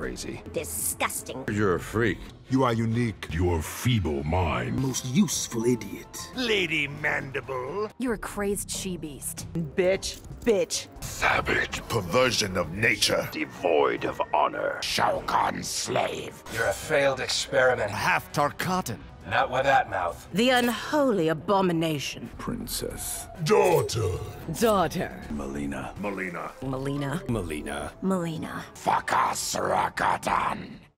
crazy. Disgusting. You're a freak. You are unique. Your feeble mind. Most useful idiot. Lady Mandible. You're a crazed she-beast. Bitch. Bitch. Savage. Perversion of nature. Devoid of honor. Shao Kahn's slave. You're a failed experiment. Half Tarkatan. Not with that mouth. The unholy abomination. Princess. Daughter. Daughter. Mileena. Mileena. Mileena. Mileena. Mileena. Fakasrakatan.